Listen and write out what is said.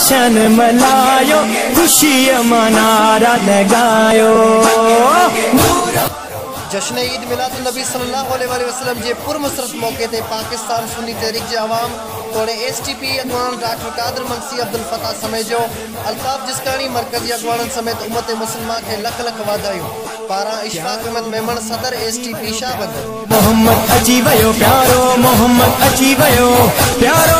जशन मनायो खुशी मनारा लगायो। जश्न ईद मिलाद नबी सल्लल्लाहु अलैहि वसल्लम जे पुरमसरत मौके ते पाकिस्तान सुन्नी तहरीक जे अवाम तोड़े एस टी पी अगवान डॉक्टर कादर मंसी अब्दुल फताह समेत जो अल्ताफ जिस्कानी मरकजी अगवान समेत उम्मत मुसलमा के लख लख वाधायूं। पारा इशफाक अहमद मेमन सदर S T P Shahband Mohammad अची वयो प्यारो मोहम्मद अची वयो प्यारो